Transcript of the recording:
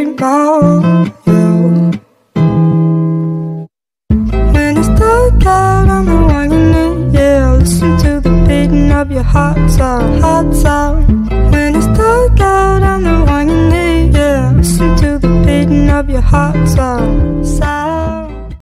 about you. When it's dark out on the winding, yeah, listen to the beating of your heart sound, heart sound. When it's dark out on the winding, yeah, listen to the beating of your heart sound.